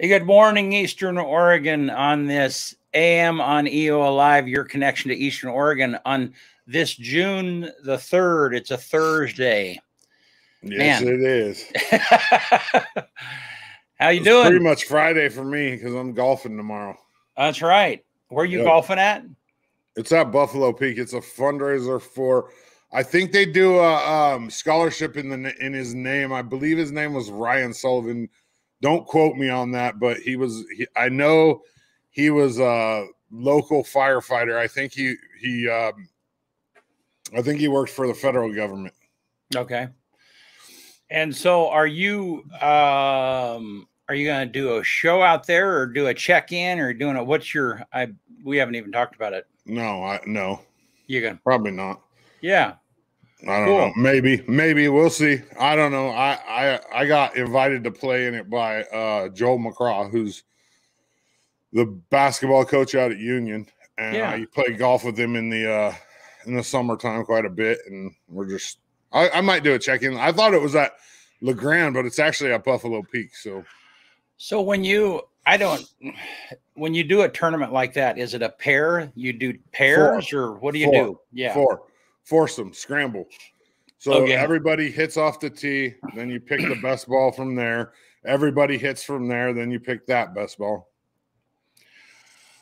Good morning, Eastern Oregon, on this AM on EO Alive, your connection to Eastern Oregon on this June the 3rd. It's a Thursday. Yes, Man. it is. How you It's pretty much Friday for me because I'm golfing tomorrow. That's right. Where you Yeah. golfing at? It's at Buffalo Peak. It's a fundraiser for. I think they do a um, scholarship in the in his name. I believe his name was Ryan Sullivan. Don't quote me on that, but he was. He, I know he was a local firefighter. I think he he. Um, I think he worked for the federal government. Okay. And so are you um are you going to do a show out there or do a check-in or doing a what's your I we haven't even talked about it. No, I no, You're going to probably not. Yeah. I don't Cool. know. Maybe, maybe we'll see. I don't know. I I I got invited to play in it by uh Joel McCraw, who's the basketball coach out at Union, and Yeah. I play golf with him in the uh in the summertime quite a bit, and we're just. I, I might do a check in. I thought it was at La Grande, but it's actually at Buffalo Peak. So So when you I don't when you do a tournament like that, is it a pair? You do pairs or what do you Four. do? Yeah. four, foursome, scramble. So Okay. everybody hits off the tee, then you pick the best ball from there. Everybody hits from there, then you pick that best ball.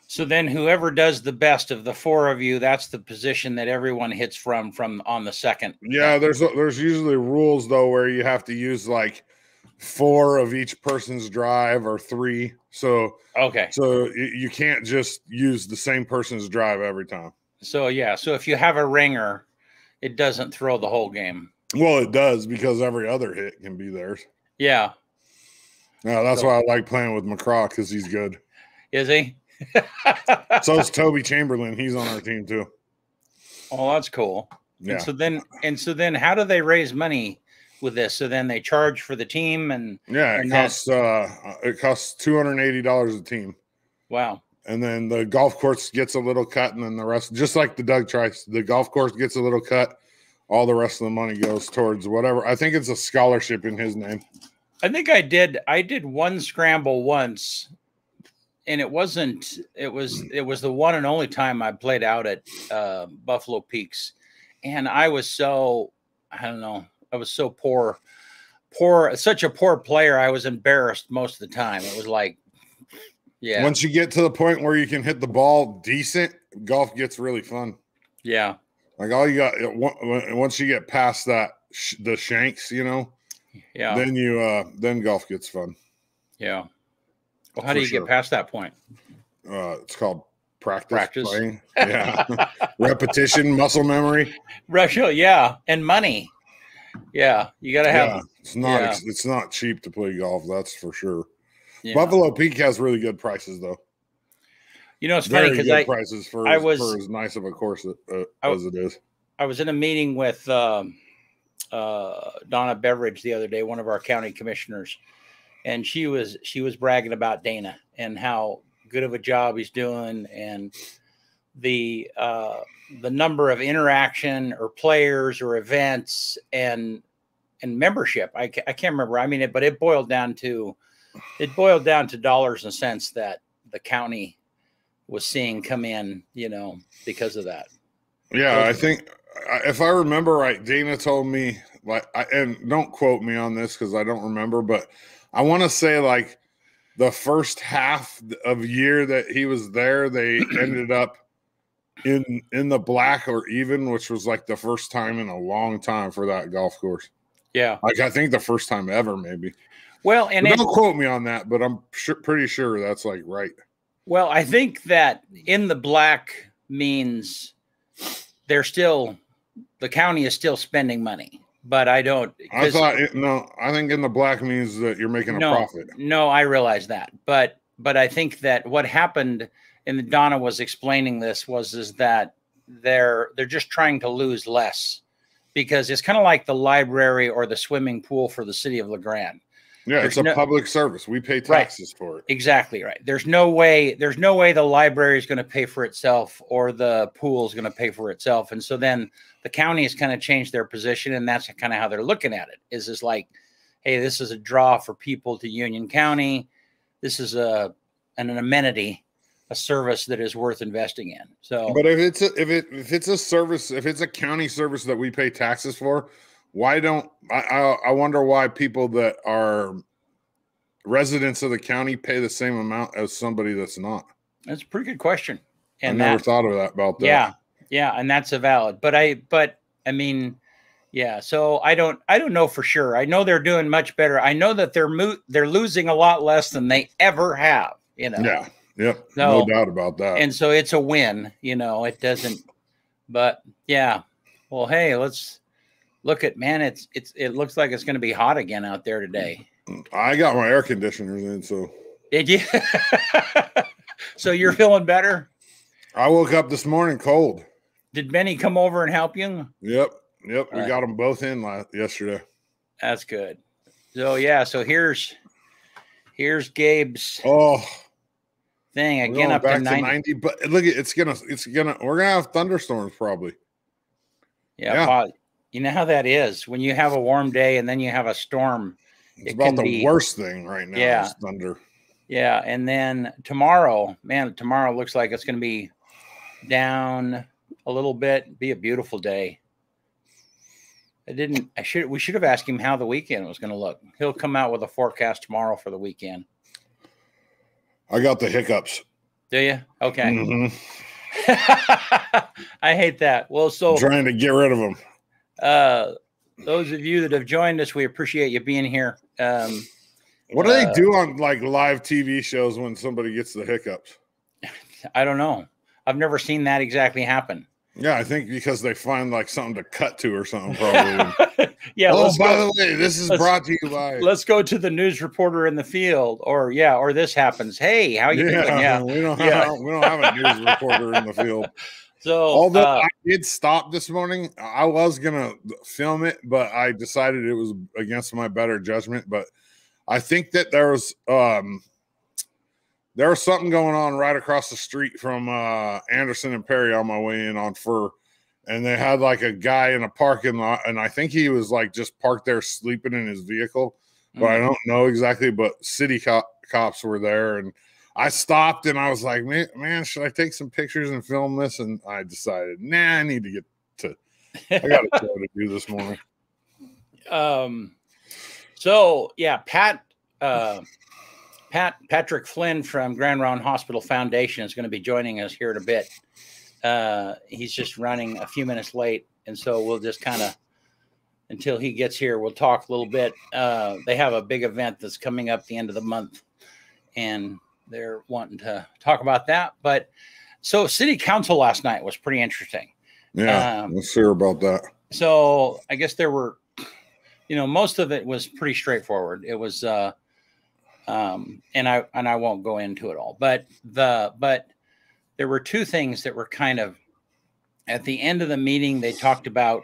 So then whoever does the best of the four of you, that's the position that everyone hits from from on the second. Yeah, there's there's usually rules though where you have to use like four of each person's drive or three. So Okay. so you can't just use the same person's drive every time. So yeah, so if you have a ringer, it doesn't throw the whole game. Well, it does because every other hit can be theirs. Yeah. Yeah, that's So- why I like playing with McCraw because he's good. Is he? So is Toby Chamberlain. He's on our team too. oh, that's cool. Yeah. And so then and so then how do they raise money with this? So then they charge for the team and Yeah, it And costs uh it costs two hundred and eighty dollars a team. wow. And then the golf course gets a little cut, and then the rest, just like the Doug Trice, the golf course gets a little cut. All the rest of the money goes towards whatever. I think it's a scholarship in his name. I think I did I did one scramble once and it wasn't it was it was the one and only time I played out at uh, Buffalo Peaks and I was so I don't know I was so poor poor such a poor player I was embarrassed most of the time it was like yeah Once you get to the point where you can hit the ball decent, golf gets really fun. yeah Like all you got, once you get past that, the shanks, you know, yeah then you, uh, then golf gets fun. yeah well how do you sure. get past that point Uh, it's called practice. Practice. Playing. Yeah. Repetition, muscle memory. Russia yeah and money yeah you got to have Yeah. It's not, yeah. ex- it's not cheap to play golf. That's for sure. Yeah. Buffalo Peak has really good prices, though. you know it's funny Very because good I prices for, I as, was- for as nice of a course uh, I- as it is. I was in a meeting with um, uh, Donna Beverage the other day, one of our county commissioners, and she was she was bragging about Dana and how good of a job he's doing, and the uh, the number of interaction or players or events and and membership. I, I can't remember. I mean, it, but it boiled down to it boiled down to dollars and cents that the county was seeing come in, you know, because of that. Yeah, I think if I remember right, Dana told me like, I, and don't quote me on this because I don't remember, but I want to say like the first half of year that he was there, they ended up in in the black or even, which was like the first time in a long time for that golf course. Yeah. Like I think the first time ever, maybe. Well, and don't quote me on that, but I'm sure, pretty sure that's like right. well, I think that in the black means they're still the county is still spending money, but I don't. I thought it, no. I think in the black means that you're making a no, profit. no, I realize that, but but I think that what happened, and Donna was explaining this was is that they're they're just trying to lose less because it's kind of like the library or the swimming pool for the city of La Grande. Yeah, There's it's a no- public service. We pay Right. taxes for it. Exactly right. There's no way. There's no way the library is going to pay for itself or the pool is going to pay for itself. And so then the county has kind of changed their position, and that's kind of how they're looking at it. Is is like, hey, this is a draw for people to Union County. this is a an, an amenity, a service that is worth investing in. So, But if it's a, if it if it's a service, if it's a county service that we pay taxes for, why don't I? I, I wonder why people that are residents of the county pay the same amount as somebody that's not. that's a pretty good question. I And never that, thought of that about that. yeah, yeah, and that's a valid. But I, but I mean, yeah. So I don't, I don't know for sure. I know they're doing much better. I know that they're mo- they're losing a lot less than they ever have. You know. yeah, yep, No. no doubt about that. and so it's a win you know it doesn't but yeah well hey let's look at man it's it's it looks like it's going to be hot again out there today I got my air conditioners in, so did you so you're feeling better I woke up this morning cold. did benny come over and help you Yep, yep, we Right. got them both in last, yesterday. that's good so yeah so here's here's gabe's Oh, thing again up to to 90 90. But look, it's gonna, it's gonna, we're gonna have thunderstorms probably. yeah, yeah. po- you know how that is when you have a warm day and then you have a storm It's It about the be- worst thing right now. Yeah. is thunder. Yeah, and then tomorrow, man, tomorrow looks like it's going to be down a little bit. Be a beautiful day. I didn't. I should. We should have asked him how the weekend was going to look. He'll come out with a forecast tomorrow for the weekend. I got the hiccups. Do you? Okay. Mhm. I hate that. Well, so trying to get rid of them. Uh, those of you that have joined us, we appreciate you being here. Um, What do Uh, they do on like live TV shows when somebody gets the hiccups? I don't know. I've never seen that exactly happen. Yeah, I think because they find like something to cut to or something. Probably. yeah. oh, by go. the way, this is brought to you by. let's go to the news reporter in the field or yeah or this happens hey how you doing yeah we don't Yeah. have we don't have a news reporter in the field. so Although uh, I did stop this morning, I was gonna film it, but I decided it was against my better judgment. But I think that there was um there was something going on right across the street from uh Anderson and Perry on my way in on Fir. And they had like a guy in a parking lot, and I think he was like just parked there sleeping in his vehicle but I mm, don't know exactly. But city co- cops were there, and I stopped and I was like, man, man, should I take some pictures and film this? And I decided, nah, I need to get to. I got a show to do this morning. um so yeah pat uh pat patrick flynn from Grande Ronde hospital foundation is going to be joining us here in a bit uh he's just running a few minutes late and so we'll just kind of until he gets here we'll talk a little bit uh they have a big event that's coming up the end of the month and they're wanting to talk about that but so city council last night was pretty interesting Yeah, Um, let's hear about that. so I guess there were, you know, most of it was pretty straightforward. It was, uh, um, and I and I won't go into it all, but the but there were two things that were kind of at the end of the meeting. They talked about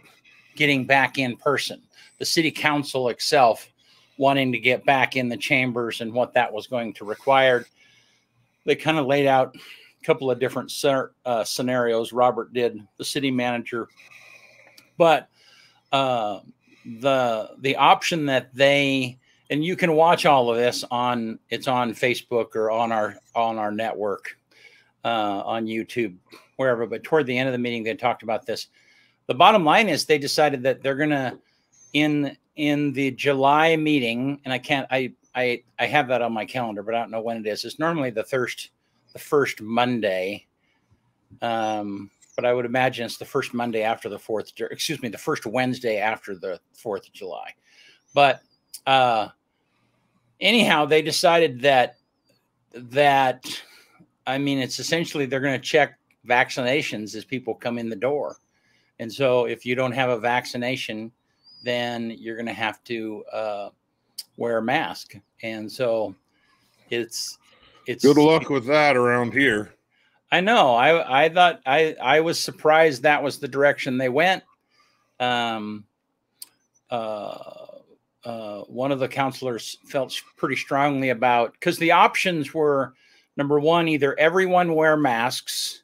getting back in person. The city council itself wanting to get back in the chambers and what that was going to require. They kind of laid out a couple of different uh, scenarios. Robert did, the city manager, but uh, the the option that they and you can watch all of this on it's on Facebook or on our on our network uh, on YouTube wherever. But toward the end of the meeting, they talked about this. The bottom line is they decided that they're gonna in in the July meeting, and I can't I I I have that on my calendar, but I don't know when it is. It's normally the first the first Monday. Um, but I would imagine it's the first Monday after the fourth, excuse me, the first Wednesday after the fourth of July. But uh, anyhow, they decided that that I mean, it's essentially they're going to check vaccinations as people come in the door, and so if you don't have a vaccination, then you're going to have to uh, wear a mask, and so it's it's Good luck with that around here. I know. I I thought I I was surprised that was the direction they went. Um, uh, uh, one of the councilors felt pretty strongly about because the options were number one, either everyone wear masks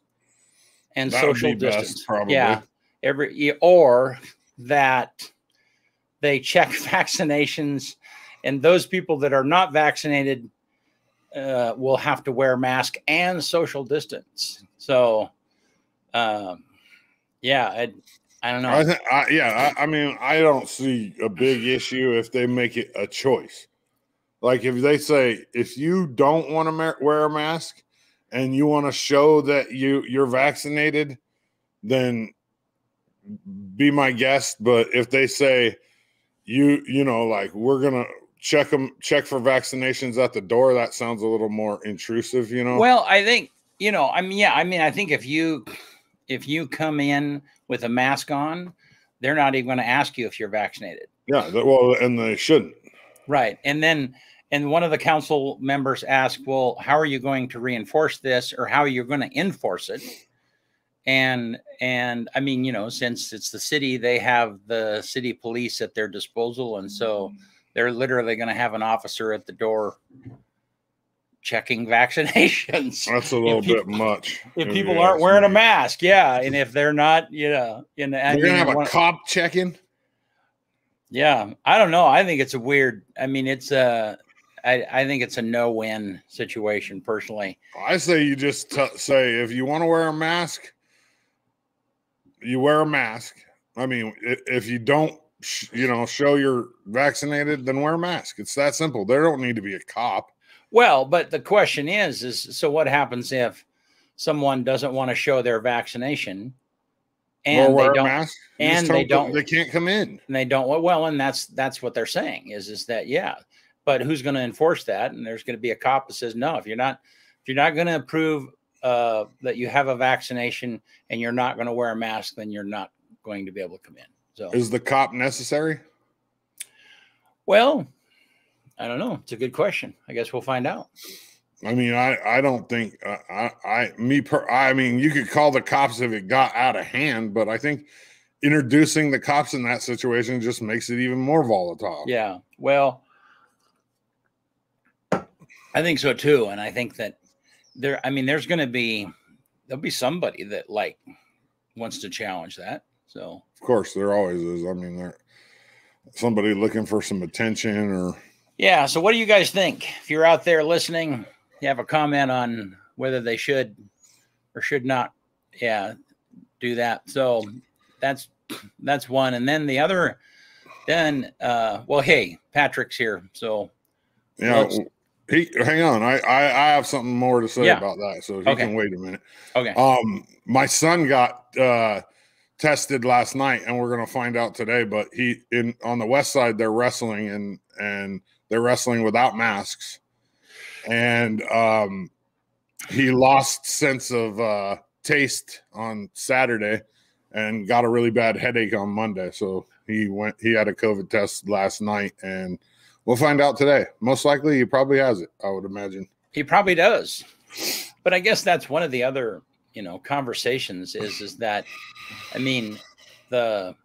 and That social be best, distance. probably. Yeah, every or that they check vaccinations, and those people that are not vaccinated uh, will have to wear mask and social distance. So, um, yeah, I, I don't know. I think, I, yeah, I, I mean, I don't see a big issue if they make it a choice. Like if they say if you don't want to ma- wear a mask and you want to show that you you're vaccinated, then be my guest. But if they say you you know like we're gonna check them check for vaccinations at the door, that sounds a little more intrusive. You know. Well, I think you know. I mean, yeah. I mean, I think if you if you come in with a mask on, they're not even going to ask you if you're vaccinated. Yeah. Well, and they shouldn't. Right. And then, and one of the council members asked, well, how are you going to reinforce this or how are you going to enforce it? And, and I mean, you know, since it's the city, they have the city police at their disposal. And so they're literally going to have an officer at the door checking vaccinations. That's a little If bit people- much. If if people aren't ask wearing a mask, yeah. And if they're not, you know, in the, You're gonna have a cop checking. Yeah, I don't know. I think it's a weird. I mean, it's a. I, I think it's a no-win situation personally. I say you just t- say if you want to wear a mask, you wear a mask. I mean, if you don't, sh- you know, show you're vaccinated, then wear a mask. It's that simple. There don't need to be a cop. Well, but the question is, is so what happens if someone doesn't want to show their vaccination, and they don't, mask. And they don't- They can't come in. and they don't. Well, and that's that's what they're saying is is that yeah, but who's going to enforce that? And there's going to be a cop that says no. If you're not, if you're not going to prove uh, that you have a vaccination and you're not going to wear a mask, then you're not going to be able to come in. So Is the cop necessary? Well, I don't know. It's a good question. I guess we'll find out. I mean, I I don't think uh, I I me per I mean, you could call the cops if it got out of hand, but I think introducing the cops in that situation just makes it even more volatile. Yeah. Well, I think so too. And I think that there, I mean, there's going to be, there'll be somebody that like wants to challenge that. So, Of course, there always is. I mean, there somebody looking for some attention or yeah. So, what do you guys think? If you're out there listening, you have a comment on whether they should or should not, yeah, do that. So, that's that's one. And then the other, then, uh, well, hey, Patrick's here. So, yeah. He, hang on, I, I I have something more to say Yeah. about that. So if you can wait a minute. okay. Um, my son got uh tested last night, and we're gonna find out today. But he in on the west side, they're wrestling and and they're wrestling without masks, and um, he lost sense of uh taste on Saturday, and got a really bad headache on Monday. So he went. He had a COVID test last night, and we'll find out today. Most likely, he probably has it. I would imagine. He probably does. But I guess that's one of the other, you know, conversations is is that I mean, the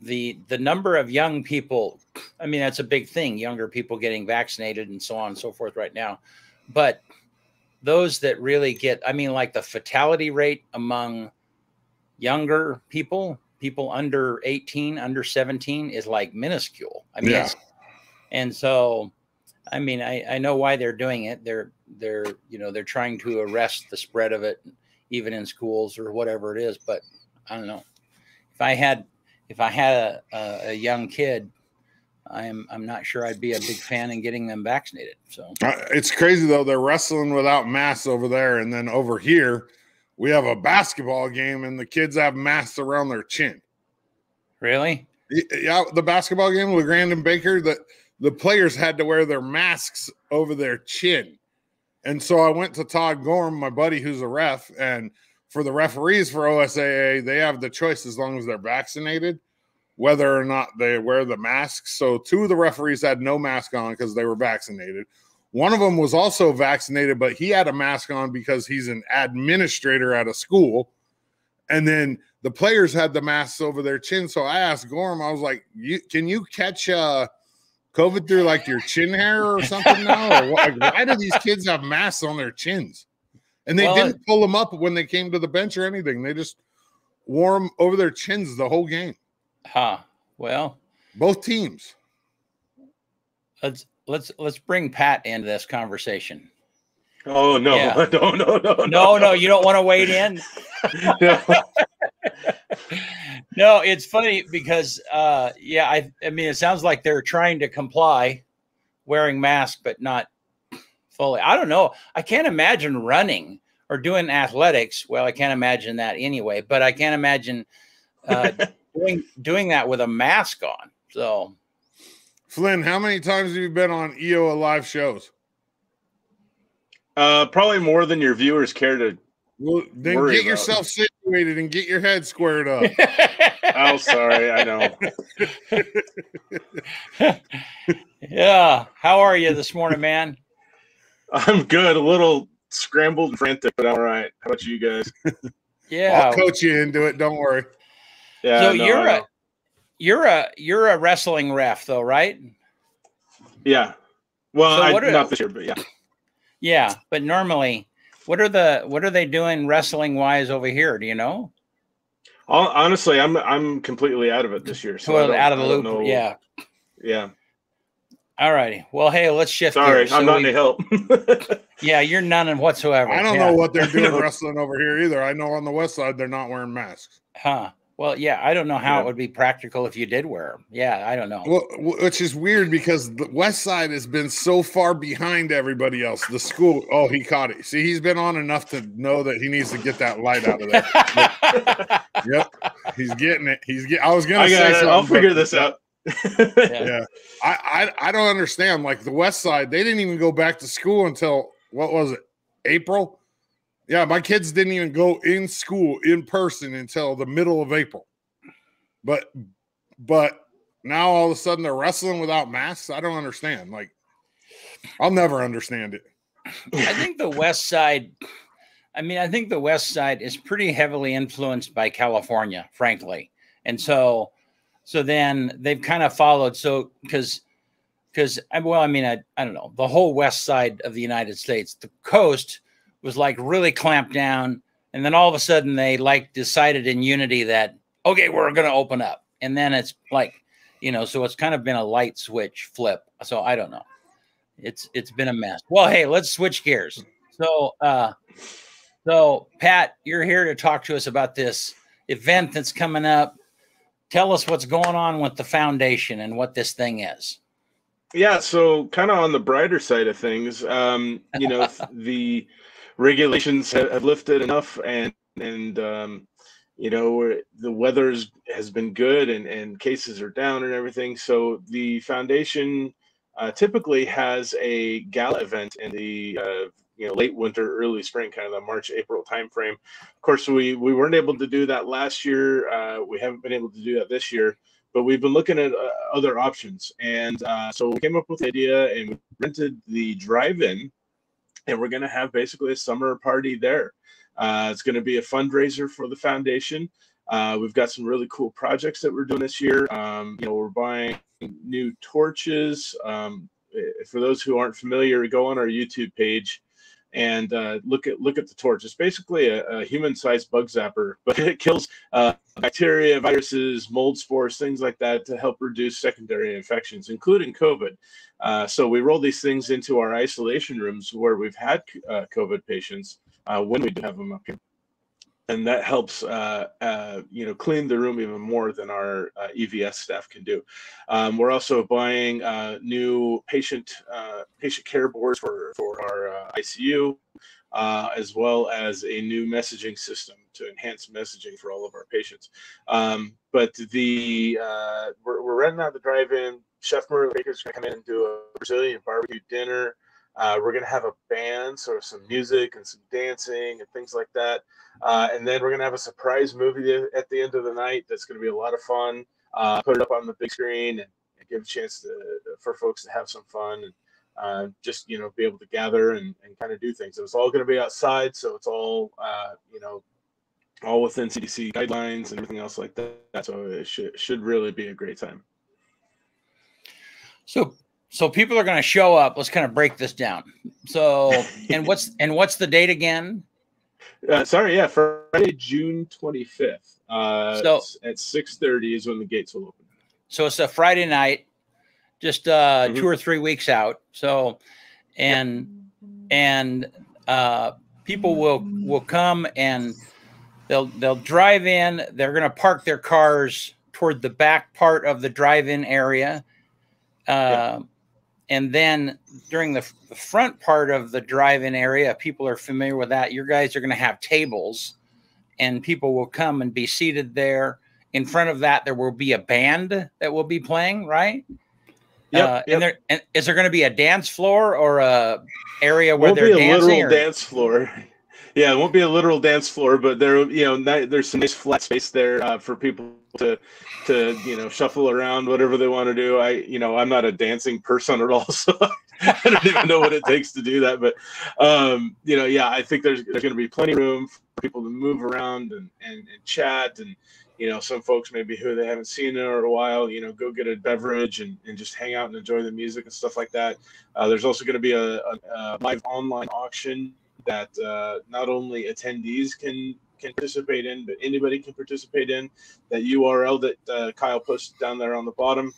the the number of young people, I mean, that's a big thing, younger people getting vaccinated and so on and so forth right now. But those that really get, I mean, like the fatality rate among younger people, people under 18, under 17 is like minuscule. I mean, Yeah. and so I mean, I, I know why they're doing it. They're they're you know they're trying to arrest the spread of it, even in schools or whatever it is. But I don't know. If I had if I had a, a, a young kid, I'm I'm not sure I'd be a big fan in getting them vaccinated. So Uh, It's crazy though. They're wrestling without masks over there, and then over here, we have a basketball game, and the kids have masks around their chin. really, Yeah, the basketball game with Grand and Baker, that the players had to wear their masks over their chin. And so I went to Todd Gorm, my buddy who's a ref, and for the referees for OSAA, they have the choice as long as they're vaccinated, whether or not they wear the masks. So two of the referees had no mask on because they were vaccinated. One of them was also vaccinated, but he had a mask on because he's an administrator at a school. And then the players had the masks over their chin. So I asked Gorm, I was like, "You can you catch uh COVID through like your chin hair or something now? Or what, like, why do these kids have masks on their chins? And they Well, didn't pull them up when they came to the bench or anything. They just wore them over their chins the whole game. huh? Well, Both teams. it's let's let's bring Pat into this conversation. Oh no, Yeah. no, no, no, No, no, you don't want to wade in. no. No, it's funny because uh yeah, I I mean it sounds like they're trying to comply wearing masks but not fully. I don't know. I can't imagine running or doing athletics. Well, I can't imagine that anyway, but I can't imagine uh doing doing that with a mask on. So, Flynn, how many times have you been on EOA live shows? Uh, probably more than your viewers care to. Well, then Worry get about yourself situated and get your head squared up. Oh, sorry, I know. yeah, how are you this morning, man? I'm good. A little scrambled and frantic, but I'm all right. How about you guys? Yeah. I'll coach you into it. Don't worry. Yeah. so no, you're I a know. you're a you're a wrestling ref though, right? yeah. Well, So I, what are- not this year, but yeah. Yeah, but normally, what are the what are they doing wrestling wise over here? Do you know? Honestly, I'm I'm completely out of it this year. So I Well, out of the loop. know- Yeah. Yeah. All righty. Well, hey, let's shift. Sorry, gears. I'm not we- any help. Yeah, you're none whatsoever. I don't Yeah. know what they're doing wrestling over here either. I know on the west side they're not wearing masks. Huh. Well, yeah, I don't know how Yeah. it would be practical if you did wear them. Yeah, I don't know. Well, which is weird because the west side has been so far behind everybody else. The school, oh, he caught it. See, he's been on enough to know that he needs to get that light out of there. yep, he's getting it. He's get. I was gonna I say, something, I'll figure this out. Yeah. Yeah, I, I I don't understand. Like the west side, they didn't even go back to school until what was it? April. Yeah, my kids didn't even go in school in person until the middle of April. But but now all of a sudden they're wrestling without masks. I don't understand. Like I'll never understand it. I think the West Side. I mean, I think the West Side is pretty heavily influenced by California, frankly, and so, so then they've kind of followed. So because, because well, I mean, I, I don't know the whole West Side of the United States, the coast was like really clamped down, and then all of a sudden they like decided in unity that okay, we're going to open up, and then it's like, you know, so it's kind of been a light switch flip. So I don't know it's it's been a mess. Well, hey, let's switch gears. So, uh, so Pat, you're here to talk to us about this event that's coming up. Tell us what's going on with the foundation and what this thing is. Yeah, so kind of on the brighter side of things, um, you know, the regulations have, lifted enough, and and um, you know the weather has been good, and and cases are down and everything. So the foundation uh, typically has a gala event in the uh, you know late winter, early spring, kind of the March April timeframe. Of course, we we weren't able to do that last year. Uh, we haven't been able to do that this year but we've been looking at uh, other options. And uh, so we came up with the idea and rented the drive-in, and we're going to have basically a summer party there. Uh, it's going to be a fundraiser for the foundation. Uh, we've got some really cool projects that we're doing this year. Um, you know, we're buying new torches. Um, for those who aren't familiar, go on our YouTube page and uh, look at look at the torch. It's basically a, a human-sized bug zapper, but it kills uh, bacteria, viruses, mold spores, things like that to help reduce secondary infections, including COVID. Uh, so we roll these things into our isolation rooms where we've had uh, COVID patients uh, when we do have them up here. And that helps, uh, uh, you know, clean the room even more than our uh, EVS staff can do. Um, we're also buying uh, new patient uh, patient care boards for for our uh, ICU, as well as a new messaging system to enhance messaging for all of our patients. Um, but the we're, we're renting out the drive-in. Chef Murray Baker's gonna come in and do a Brazilian barbecue dinner. Uh, we're gonna have a band, sort of some music and some dancing and things like that. Uh, and then we're gonna have a surprise movie at the end of the night. That's gonna be a lot of fun. Uh, put it up on the big screen and, and give a chance to for folks to have some fun and uh, just you know be able to gather and, and kind of do things. It's all going to be outside, so it's all uh, you know all within CDC guidelines and everything else like that. So it should should really be a great time. So, so people are going to show up. Let's kind of break this down. So, and what's and what's the date again? Uh, sorry, yeah, Friday, June twenty fifth. Uh, So- at six thirty is when the gates will open. So it's a Friday night. just uh, Mhm. two or three weeks out. So, and and uh, people will will come and they'll they'll drive in. They're going to park their cars toward the back part of the drive-in area, Yeah. And then during the, the front part of the drive-in area, people are familiar with that. Your guys are going to have tables, and people will come and be seated there. In front of that, there will be a band that will be playing, right? Yep, Uh, yep. And there and is there going to be a dance floor or a area where won't they're be a dancing? literal or- dance floor. Yeah, it won't be a literal dance floor, but there, you know, there's some nice flat space there uh, for people to, to, you know, shuffle around, whatever they want to do. I, you know, I'm not a dancing person at all, so I don't even know what it takes to do that. But, um, you know, yeah, I think there's there's going to be plenty of room for people to move around and and, and chat and. You know, some folks maybe who they haven't seen in a while, you know, go get a beverage and, and just hang out and enjoy the music and stuff like that. Uh, there's also going to be a, a, a live online auction that uh, not only attendees can can participate in, but anybody can participate in. That URL that uh, Kyle posted down there on the bottom.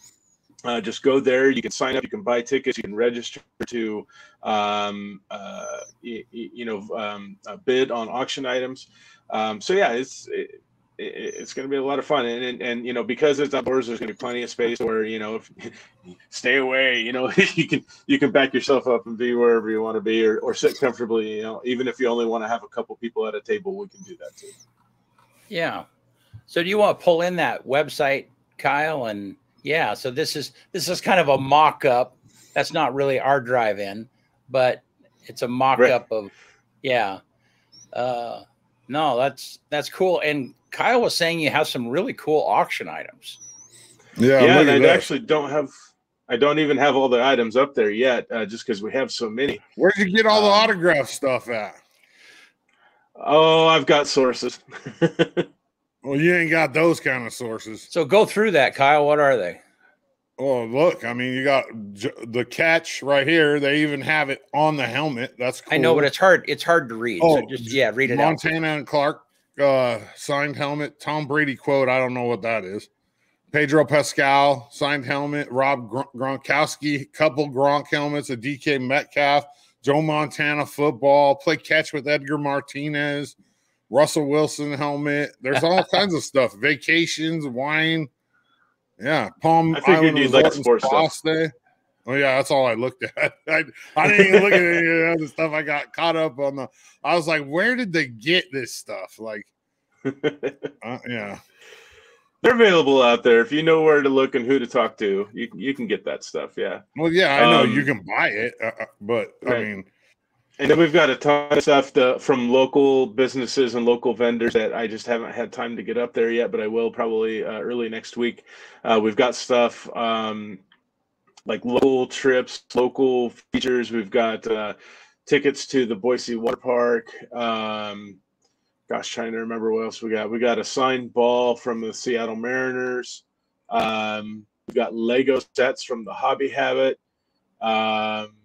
Uh, just go there. You can sign up. You can buy tickets. You can register to, um, uh, you, you know, um, uh, bid on auction items. Um, so yeah, it's it, it's going to be a lot of fun, and, and and you know because it's outdoors, there's going to be plenty of space where you know if stay away, you know you can you can back yourself up and be wherever you want to be, or, or sit comfortably. You know, even if you only want to have a couple people at a table, we can do that too. Yeah. So do you want to pull in that website, Kyle? And yeah, so this is this is kind of a mock-up. That's not really our drive-in, but it's a mock-up of yeah. Uh no, that's that's cool. And Kyle was saying you have some really cool auction items. Yeah, yeah, and I that. actually don't have. I don't even have all the items up there yet, uh, just because we have so many. Where'd you get all the Um, autograph stuff at? Oh, I've got sources. Well, you ain't got those kind of sources. So go through that, Kyle. What are they? Oh, look, I mean, you got the catch right here. They even have it on the helmet. That's cool. I know, but it's hard. It's hard to read. so Oh, just yeah, read it out. Montana and Clark uh, signed helmet. Tom Brady quote. I don't know what that is. Pedro Pascal signed helmet. Rob Gron- Gronkowski couple Gronk helmets. A DK Metcalf. Joe Montana football. Play catch with Edgar Martinez. Russell Wilson helmet. There's all kinds of stuff. Vacations, wine. Yeah, Palm I Island you'd like Resort sports Spa stuff. Stay. Oh yeah, that's all I looked at. I, I didn't even look at any of the other stuff. I got caught up on the. I was like, where did they get this stuff? Like, uh, yeah, They're available out there. If you know where to look and who to talk to, you can- you can get that stuff. Yeah. well, yeah, I know Um, you can buy it, uh, uh, but I mean, And then we've got a ton of stuff to, from local businesses and local vendors that I just haven't had time to get up there yet, but I will probably uh, early next week. Uh, we've got stuff um, like local trips, local features. We've got uh, tickets to the Boise Water Park. Um, gosh, trying to remember what else we got. We got a signed ball from the Seattle Mariners. Um, we've got Lego sets from the Hobby Habit. Um,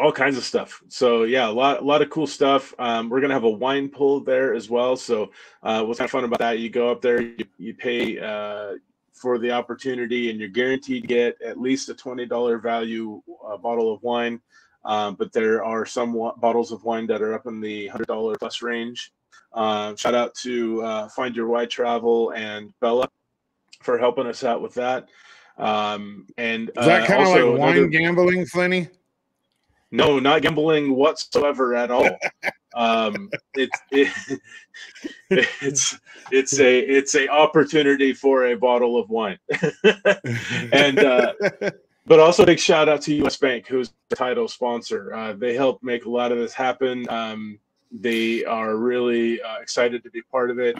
all kinds of stuff. So yeah, a lot, a lot of cool stuff. Um, we're gonna have a wine pull there as well. So uh, what's kind of fun about that? You go up there, you, you pay uh, for the opportunity, and you're guaranteed to get at least a twenty dollar value uh, bottle of wine. Um, but there are some wa- bottles of wine that are up in the hundred dollar plus range. Uh, shout out to uh, Find Your Wine Travel and Bella for helping us out with that. Um, and is that uh, kind of like wine another- gambling, Flinny? No, not gambling whatsoever at all. um, it's it, it's it's a it's a opportunity for a bottle of wine, and uh, but also a big shout out to U.S. Bank, who's the title sponsor. Uh, they help make a lot of this happen. Um, they are really uh, excited to be part of it.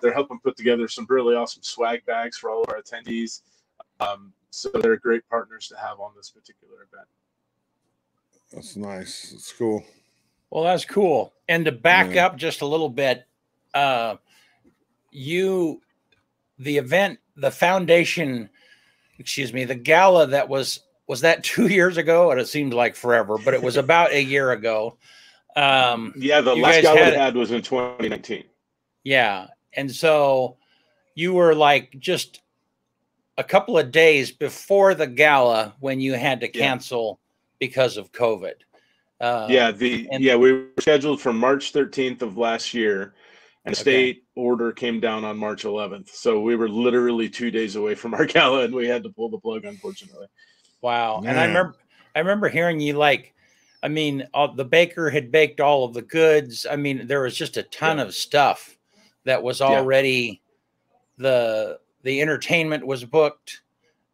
They're helping put together some really awesome swag bags for all of our attendees. Um, so they're great partners to have on this particular event. That's nice. It's cool. Well, that's cool. And to back Yeah. up just a little bit, uh, you, the event, the foundation, excuse me, the gala that was was that two years ago, and it seems like forever, but it was about a year ago. Um, Yeah, the last gala had- we had was in 2019. yeah, and so you were like just a couple of days before the gala when you had to Yeah. cancel because of COVID. Uh, yeah, the and- yeah we were scheduled for March 13th of last year, and Okay. state order came down on March 11th. So we were literally two days away from our gala, and we had to pull the plug, unfortunately. Wow. And I remember I remember hearing you like I mean, all, the baker had baked all of the goods. I mean, there was just a ton of stuff that was already the the entertainment was booked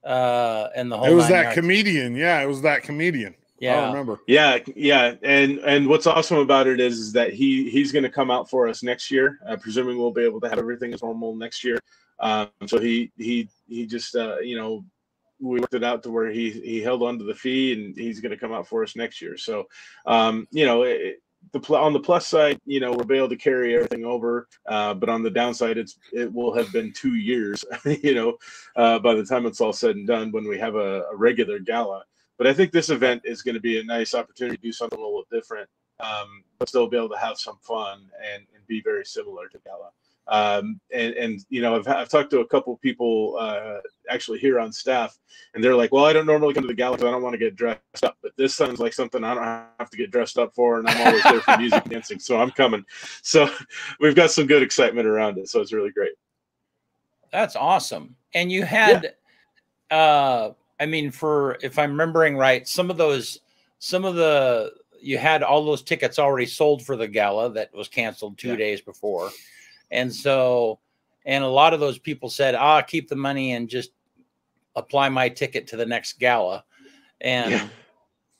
uh and the whole It was that yards. comedian. Yeah, it was that comedian. Yeah, I yeah. remember. Yeah, yeah, and and what's awesome about it is, is that he he's going to come out for us next year. Uh, presuming we'll be able to have everything as normal next year. Um, so he he he just uh, you know we worked it out to where he he held on to the fee and he's going to come out for us next year. So um, you know it, the pl- on the plus side, you know we'll be able to carry everything over, uh, but on the downside, it's it will have been two years, you know, uh, by the time it's all said and done when we have a, a regular gala. But I think this event is going to be a nice opportunity to do something a little different, um, but still be able to have some fun and, and be very similar to Gala. Um, and, and, you know, I've, I've talked to a couple people uh, actually here on staff, and they're like, well, I don't normally come to the Gala because I don't want to get dressed up, but this sounds like something I don't have to get dressed up for, and I'm always there for music dancing, so I'm coming. So we've got some good excitement around it, so it's really great. That's awesome. And you had uh I mean for if I'm remembering right, some of those some of the you had all those tickets already sold for the gala that was canceled 2 Yeah. days before. And so and a lot of those people said, "Ah, keep the money and just apply my ticket to the next gala." And Yeah.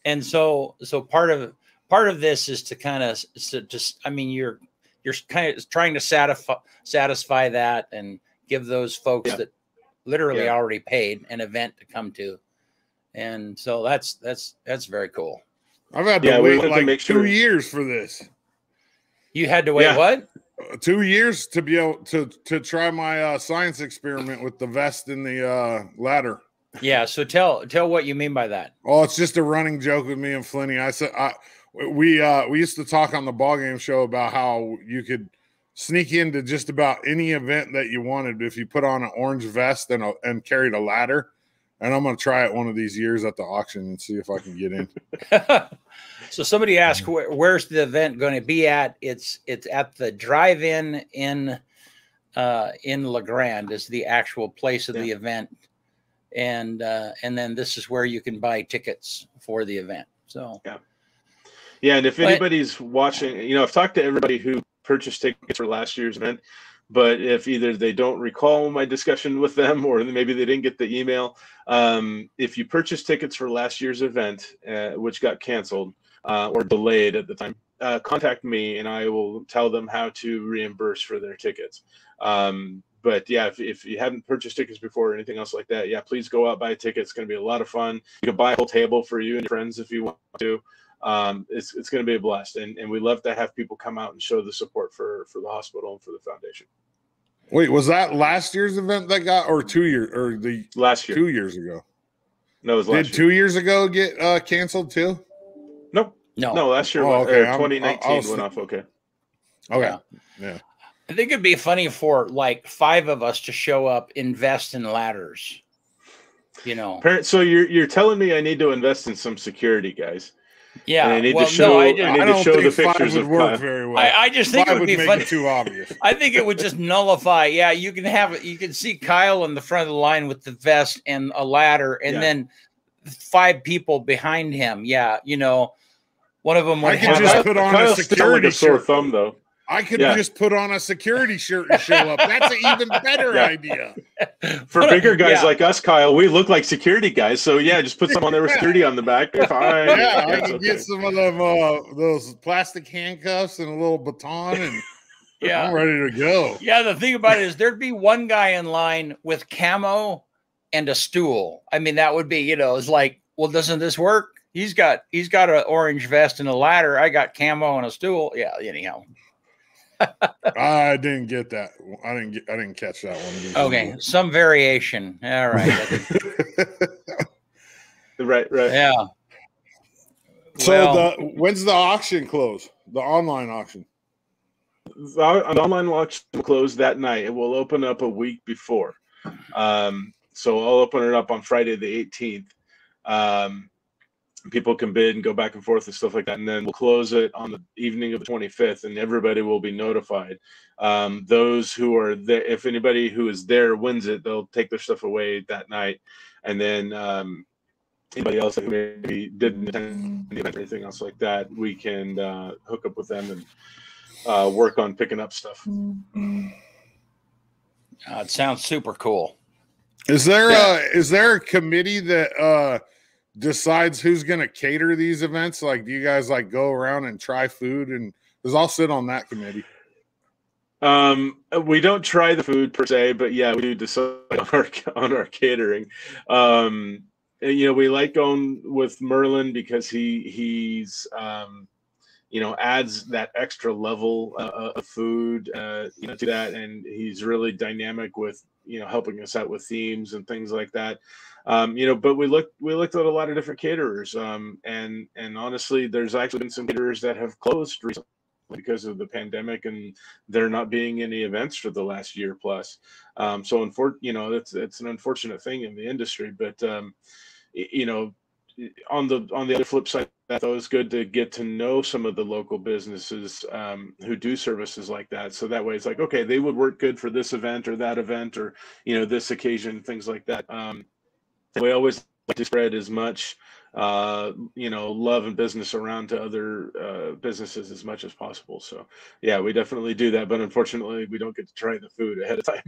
and so so part of part of this is to kind of so just i mean you're you're kind of trying to satisfy satisfy that and give those folks Yeah. that literally Yeah. already paid an event to come to and so that's that's that's very cool I've had to Yeah, wait wanted to like make two sure- years for this. you had to wait Yeah. what Two years to be able to to try my uh, science experiment with the vest and the uh, ladder. yeah so tell tell what you mean by that Oh, it's just a running joke with me and Flinny. I said I we uh we used to talk on the ball game show about how you could sneak into just about any event that you wanted if you put on an orange vest and a, and carried a ladder. And I'm gonna try it one of these years at the auction and see if I can get in. so somebody asked where, where's the event going to be at? It's it's at the drive-in in uh in La Grande is the actual place of the event. And uh and then this is where you can buy tickets for the event so. Yeah, and if But- anybody's watching, you know, I've talked to everybody who purchased tickets for last year's event, but if either they don't recall my discussion with them or maybe they didn't get the email, um, if you purchased tickets for last year's event, uh, which got canceled uh, or delayed at the time, uh, contact me and I will tell them how to reimburse for their tickets. Um, but yeah, if, if you haven't purchased tickets before or anything else like that, yeah, please go out buy a ticket. It's going to be a lot of fun. You can buy a whole table for you and your friends if you want to um, it's, it's going to be a blast and, and we love to have people come out and show the support for for the hospital and for the foundation Wait, was that last year's event that got or two years or the last year two years ago? no it was Did last year two years ago get uh canceled too? nope no no last year Oh, okay. uh, I'm- 2019 I- I was went off okay Okay. Yeah. I think it'd be funny for like five of us to show up, invest in ladders. You know, so you're you're telling me i need to invest in some security guys yeah. I need to well, show- no, I, I need I to don't show the think five pictures would of work Kyle. very well. I, I just think five it would would be make funny. it too obvious. I think it would just nullify. Yeah, you can have you can see Kyle in the front of the line with the vest and a ladder, and Yeah. then five people behind him. Yeah, you know, one of them would I could have. just a- put on a Kyle's still security like a sore shirt. thumb though I could Yeah. just put on a security shirt and show up. That's an even better Yeah. idea. for bigger guys Yeah. like us kyle we look like security guys so yeah just put some on there with security on the back fine Yeah, I That's could okay. get some of them uh, those plastic handcuffs and a little baton, and yeah, I'm ready to go. Yeah, the thing about it is there'd be one guy in line with camo and a stool. I mean, that would be, you know, it's like, well, doesn't this work? He's got he's got an orange vest and a ladder. I got camo and a stool. Yeah, anyhow. I didn't get that. I didn't get. I didn't catch that one. Okay, some variation. All right. right right yeah. so Well- the when's the auction close? The online auction. The, an online auction will close that night. It will open up a week before. Um, so I'll open it up on Friday the 18th. Um, people can bid and go back and forth and stuff like that, and then we'll close it on the evening of the 25th, and everybody will be notified. Um, those who are there, if anybody who is there wins it, they'll take their stuff away that night, and then um, anybody else who maybe didn't attend event or anything else like that, we can uh, hook up with them and uh, work on picking up stuff. Uh, it sounds super cool. Is there Yeah. a is there a committee that uh decides who's gonna cater these events? Like, do you guys like go around and try food and because I'll sit on that committee. Um, we don't try the food per se, but yeah, we do decide on our on our catering. Um, and, you know, we like going with Merlin because he he's um, you know adds that extra level uh, of food uh, you know to that, and he's really dynamic with you know helping us out with themes and things like that. Um, you know, but we looked we looked at a lot of different caterers, um, and and honestly, there's actually been some caterers that have closed recently because of the pandemic and there not being any events for the last year plus. Um, so, unfor- you know, it's it's an unfortunate thing in the industry, but um, you know, on the on the other flip side, that though, it's good to get to know some of the local businesses um, who do services like that. So that way, it's like, okay, they would work good for this event or that event or you know this occasion, things like that. Um, we always like to spread as much uh, you know, love and business around to other uh, businesses as much as possible. So, yeah, we definitely do that. But unfortunately, we don't get to try the food ahead of time.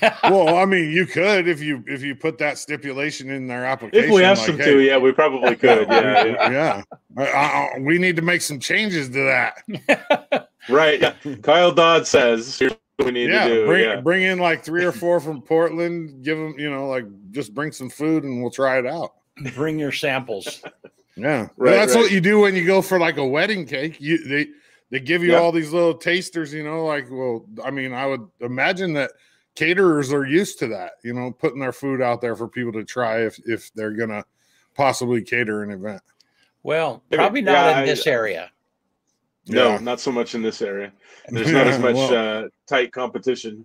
well, I mean, you could if you if you put that stipulation in their application. If we asked like, them hey, to, yeah, we probably could. Yeah, yeah. yeah. I- I- we need to make some changes to that. right. Yeah. Kyle Dodd says, "Here's what we need yeah, to do." bring yeah. bring in like three or four from Portland. Give them, you know, like just bring some food and we'll try it out. Bring your samples. Yeah, Right, that's right. what you do when you go for like a wedding cake. You they they give you Yeah. all these little tasters. You know, like well, I mean, I would imagine that caterers are used to that. You know, putting their food out there for people to try if if they're gonna possibly cater an event. Well, probably not yeah, in I- this area. No, Yeah. not so much in this area. There's not as much Well- uh, tight competition.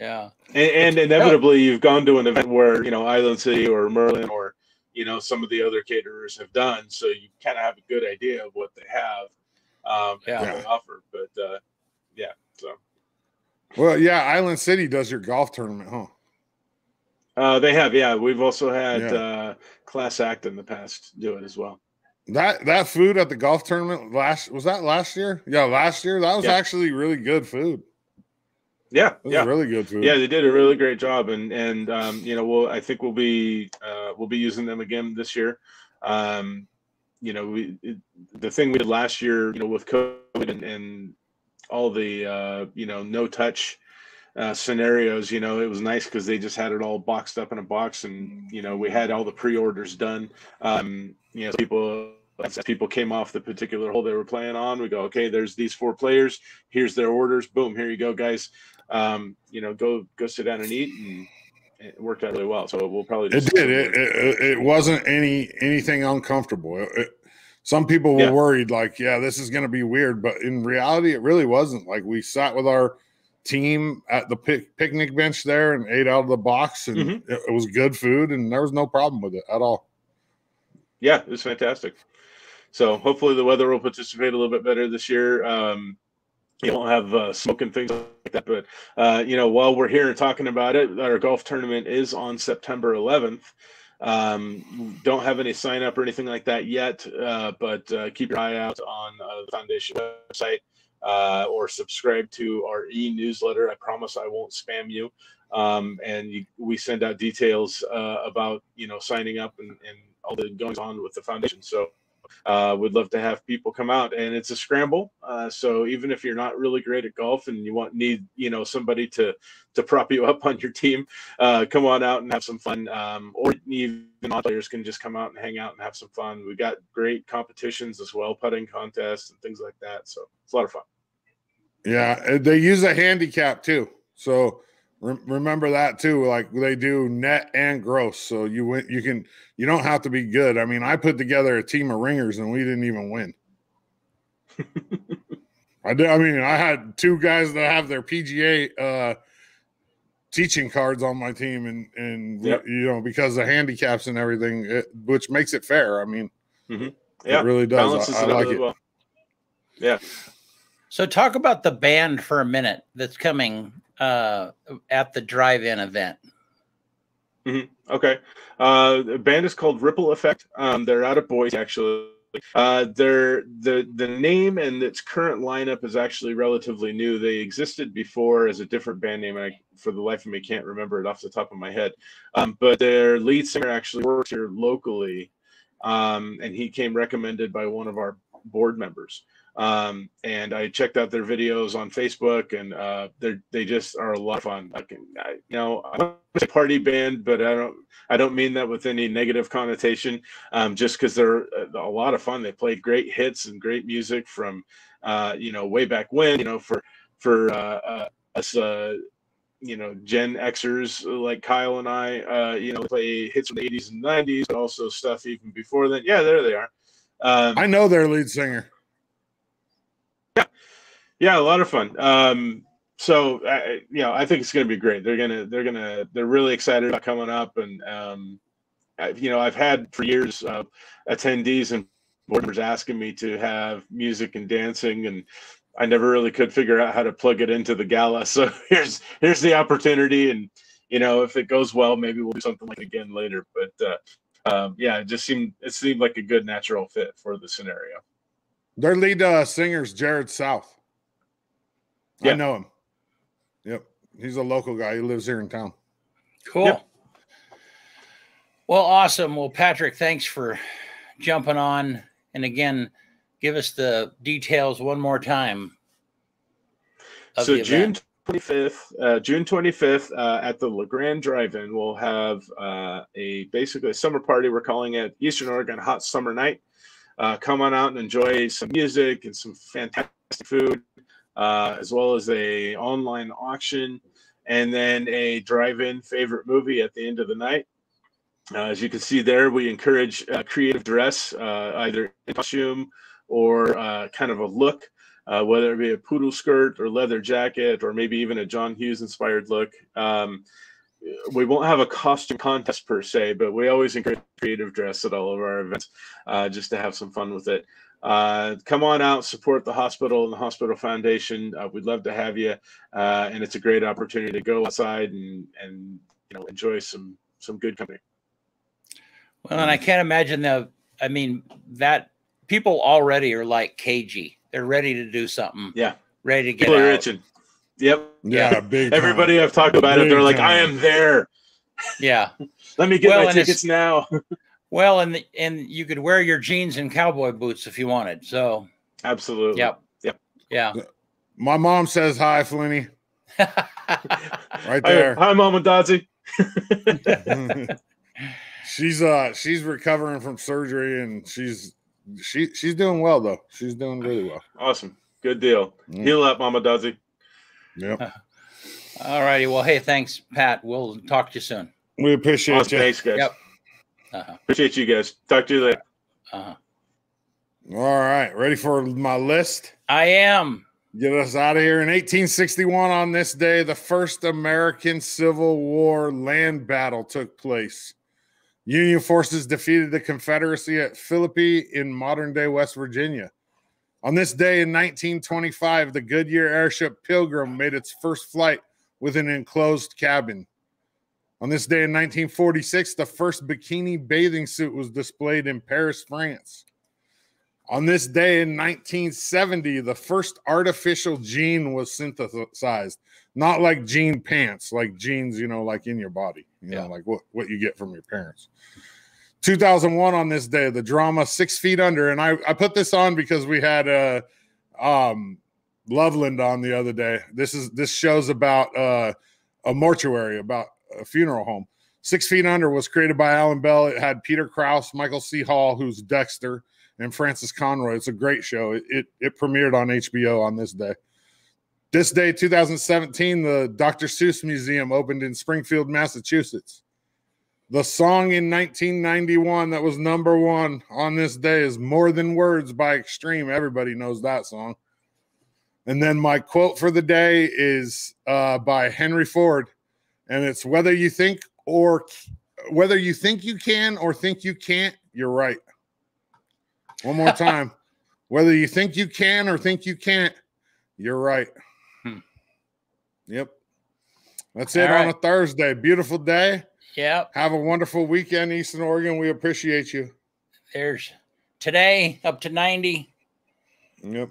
Yeah. And, and inevitably, you've gone to an event where you know Island City or Merlin or you know some of the other caterers have done, so you kind of have a good idea of what they have um, and Yeah. what they offer. But uh, yeah, so Well, yeah, Island City does your golf tournament, huh? uh, they have. Yeah, we've also had Yeah. uh, Class Act in the past do it as well. That that food at the golf tournament last was that last year? Yeah, last year that was Yeah. actually really good food. Yeah, It was yeah. really good food. Yeah, they did a really great job, and and um, you know, we'll I think we'll be uh, we'll be using them again this year. Um, you know, we it, the thing we did last year, you know, with COVID and, and all the uh, you know no touch uh, scenarios, you know, it was nice because they just had it all boxed up in a box, and you know, we had all the pre-orders done. Um, you know, people as people came off the particular hole they were playing on, we go, okay, there's these four players. Here's their orders. Boom, here you go, guys um, you know, go go sit down and eat, and it worked out really well. So we'll probably It did. It, it, it wasn't any anything uncomfortable. It- it- some people were Yeah. worried, like, yeah, this is going to be weird, but in reality, it really wasn't. Like, we sat with our team at the pic- picnic bench there and ate out of the box, and Mhm. it, it was good food, and there was no problem with it at all. yeah, it was fantastic. So hopefully the weather will participate a little bit better this year. Um, you won't have uh, smoke and things like that, but uh, you know, while we're here talking about it, our golf tournament is on September 11th. Um, don't have any sign up or anything like that yet, uh, but uh, keep your eye out on uh, the foundation website uh, or subscribe to our e newsletter. I promise I won't spam you. Um, and you, we send out details about you know signing up and, and all the goings on with the foundation. So uh, would love to have people come out, and it's a scramble. Uh, so even if you're not really great at golf and you want need you know somebody to to prop you up on your team, uh, come on out and have some fun. Um, or even players can just come out and hang out and have some fun. We've got great competitions as well, putting contests and things like that. So it's a lot of fun. Yeah, they use a handicap too. So re- remember that too. Like they do net and gross. So you win. You can. You don't have to be good. I mean, I put together a team of ringers and we didn't even win. I did. I mean, I had two guys that have their PGA uh, teaching cards on my team, and and Yep. you know because of handicaps and everything, it, which makes it fair. I mean, Mhm. Yeah, it really does. I, I like really it. well. Yeah. So talk about the band for a minute that's coming uh, at the drive-in event. Okay. Uh, the band is called Ripple Effect. Um, they're out of Boise, actually. Uh, they're the the name and its current lineup is actually relatively new. They existed before as a different band name, and I, for the life of me, can't remember it off the top of my head. Um, but their lead singer actually works here locally, um, and he came recommended by one of our board members. Um, and I checked out their videos on Facebook, and uh, they they just are a lot of fun. I can, I, you know, I'm a party band, but I don't I don't mean that with any negative connotation. Um, just because they're a, a lot of fun. They play great hits and great music from, uh, you know, way back when. You know, for for uh, uh, us, uh, you know, Gen Xers like Kyle and I, uh, you know, play hits from the '80s and '90s, but also stuff even before then. Yeah, there they are. Um, I know their lead singer. yeah a lot of fun. Um so uh, you know i think it's going to be great. They're going to they're to they're really excited about coming up and um I, you know i've had for years uh, attendees and board members asking me to have music and dancing and i never really could figure out how to plug it into the gala. So here's here's the opportunity and you know if it goes well maybe we'll do something like it again later. But uh um, yeah, it just seemed it seemed like a good natural fit for the scenario. Their lead uh, singer's Jared South. I know him. Yep, he's a local guy. He lives here in town. Cool. Yep. Well, awesome. Well, Patrick, thanks for jumping on. And again, give us the details one more time. so June 25th, uh, June 25th uh, at the La Grande Drive-In, we'll have uh, a basically a summer party. We're calling it Eastern Oregon Hot Summer Night. Uh, come on out and enjoy some music and some fantastic food, uh, as well as a online auction, and then a drive-in favorite movie at the end of the night. Uh, as you can see there, we encourage uh, creative dress, uh, either in costume or uh, kind of a look whether it be a poodle skirt or leather jacket or maybe even a John Hughes inspired look. Um, we won't have a costume contest per se, but we always encourage creative dress at all of our events uh, just to have some fun with it. Uh, come on out, support the hospital and the hospital foundation. Uh, we'd love to have you, uh, and it's a great opportunity to go outside and and you know enjoy some some good company. Well, and I can't imagine the, I mean, that people already are like cagey. They're ready to do something, Yeah, ready to get people are out. itching. Yep, Yeah, Yeah. big. time. everybody I've talked about it, they're Big like, I am there. Yeah. Let me get Well, my tickets now. Well, and and you could wear your jeans and cowboy boots if you wanted. So, Absolutely. yep. Yep. Yeah. My mom says hi, Flinny. Right Hi, there. hi, Mama Dodzy. she's uh she's recovering from surgery and she's she she's doing well though. She's doing really well. Awesome. Good deal. Mm. Heal up, Mama Dodzy. Yep. All righty. Well, hey, thanks, Pat. We'll talk to you soon. We appreciate Awesome. you. Thanks, guys. Yep. Uh-huh. Appreciate you guys. Talk to you later. Uh-huh. All right, ready for my list? I am. Get us out of here. In 1861, on this day, the first American Civil War land battle took place. Union forces defeated the Confederacy at Philippi in modern day West Virginia. On this day in 1925, the Goodyear airship Pilgrim made its first flight with an enclosed cabin. On this day in 1946, the first bikini bathing suit was displayed in Paris, France. On this day in 1970, the first artificial gene was synthesized. Not like gene pants, like genes, you know, like in your body, you Yeah. know, like what, what you get from your parents. 2001 on this day, the drama Six Feet Under. And I, I put this on because we had uh, um, Loveland on the other day. This is this shows about uh, a mortuary, about a funeral home. Six Feet Under was created by Alan Ball. It had Peter Krause, Michael C. Hall, who's Dexter, and Frances Conroy. It's a great show. It, it, it premiered on HBO on this day. This day, 2017, the Dr. Seuss Museum opened in Springfield, Massachusetts. The song in 1991 that was number one on this day is More Than Words by Extreme. Everybody knows that song. And then my quote for the day is uh, by Henry Ford. and it's whether you think or whether you think you can or think you can't, you're right. One more time. whether you think you can or think you can't, you're right. Hmm. Yep. That's it All on right. a Thursday. Beautiful day. Yep. Have a wonderful weekend, Eastern Oregon. We appreciate you. There's today up to 90, Yep.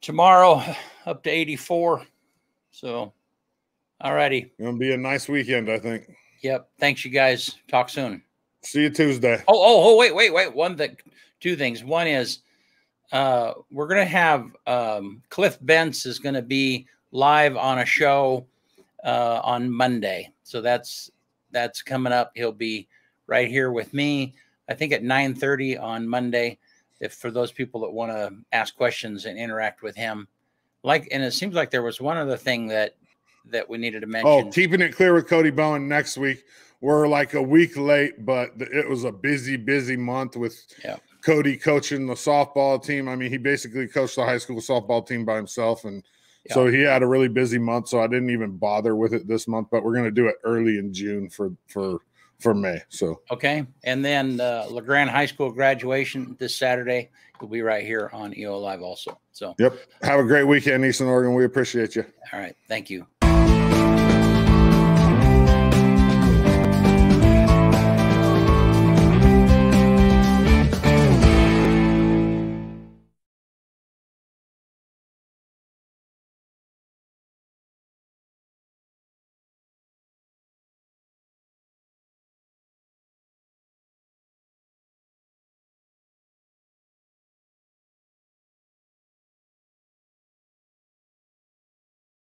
tomorrow up to 84. So, all righty. Gonna be a nice weekend, I think. Yep. Thanks, you guys. Talk soon. See you Tuesday. Oh, oh, oh, wait, wait, wait. One thing, two things. One is uh we're gonna have um Cliff Bentz is gonna be live on a show uh on Monday. So that's that's coming up. He'll be right here with me, I think at 9 30 on Monday. If for those people that want to ask questions and interact with him. Like and it seems like there was one other thing that that we needed to oh, mention. Oh, keeping it clear with Cody Bowen next week. We're like a week late, but it was a busy, busy month with Yeah. Cody coaching the softball team. I mean, he basically coached the high school softball team by himself. And so he had a really busy month. So I didn't even bother with it this month, but we're going to do it early in June for, for, for May. So Okay. And then uh, La Grande High School graduation this Saturday will be right here on EO Live also. So, Yep. Have a great weekend, Eastern Oregon. We appreciate you. all right. Thank you.